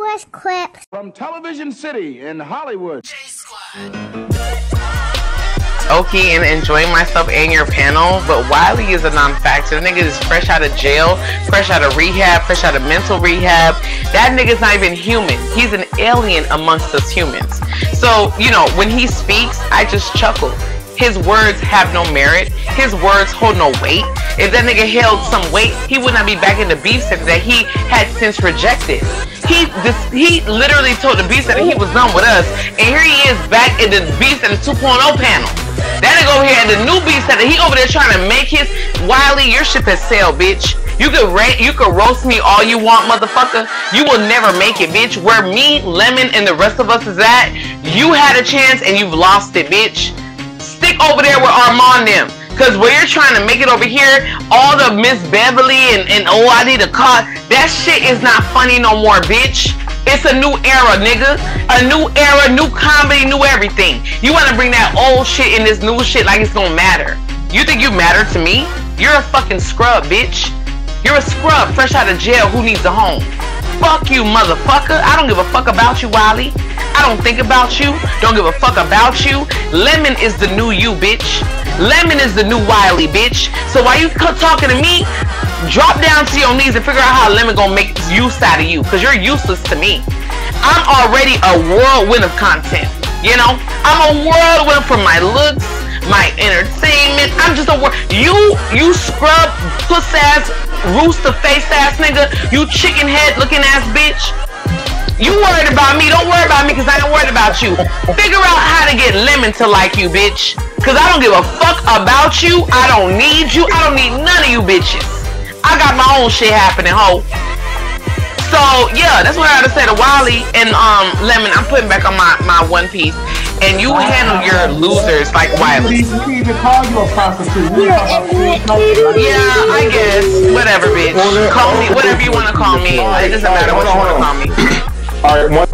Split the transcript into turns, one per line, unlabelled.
Where's Clips?
From Television City in Hollywood.
Okay, and enjoying myself in your panel, but Wiley is a non-factor. The nigga is fresh out of jail, fresh out of rehab, fresh out of mental rehab. That nigga's not even human. He's an alien amongst us humans. So, you know, when he speaks, I just chuckle. His words have no merit. His words hold no weight. If that nigga held some weight, he would not be back in the beef that he had since rejected. He this, he literally told the Beef Sector he was done with us, and here he is back in the Beef Sector 2.0 panel. That nigga over here at the new Beef Sector, he over there trying to make his Wiley. Your ship has sailed, bitch. You could ra- you could roast me all you want, motherfucker. You will never make it, bitch. Where me, Lemon, and the rest of us is at, you had a chance and you've lost it, bitch over there with Armand them. Cause where you're trying to make it over here, all the Miss Beverly and, and oh I need a car, that shit is not funny no more, bitch. It's a new era, nigga. A new era, new comedy, new everything. You wanna bring that old shit in this new shit like it's gonna matter. You think you matter to me? You're a fucking scrub, bitch. You're a scrub fresh out of jail who needs a home. Fuck you, motherfucker. I don't give a fuck about you, Wiley. I don't think about you. Don't give a fuck about you. Lemon is the new you, bitch. Lemon is the new Wiley, bitch. So while you talking to me, drop down to your knees and figure out how Lemon gonna make use out of you. Cause you're useless to me. I'm already a whirlwind of content. You know? I'm a whirlwind for my looks, my entertainment. I'm just a wor- you you scrub puss ass rooster face ass nigga. You chicken head looking ass bitch. You worried about me. Don't worry about me because I ain't worried about you. Figure out how to get Lemon to like you, bitch. Because I don't give a fuck about you. I don't need you. I don't need none of you bitches. I got my own shit happening, ho. So, yeah, that's what I had to say to Wally and um Lemon. I'm putting back on my, my one piece. And you handle your losers like Wiley.
We even call you a prostitute.
You're
talking
an.
Yeah, I guess. Whatever, bitch. Call me whatever you want to call me. It doesn't matter what you want to call me.
All right,